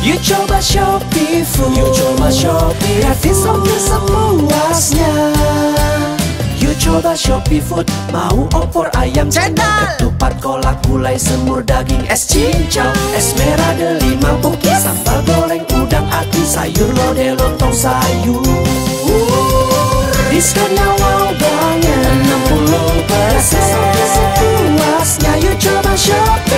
You coba Shopee Food You coba Shopee. Gratis ongkir sepuasnya. You coba Shopee Food. Mau opor ayam Cendol. Ketupat kolak gulai semur daging es cincau Es merah delima pukis Sambal goreng udang ati sayur lodeh lontong sayur. Diskonnya wow banget. 60% Gratis ongkir sepuasnya. You coba Shopee.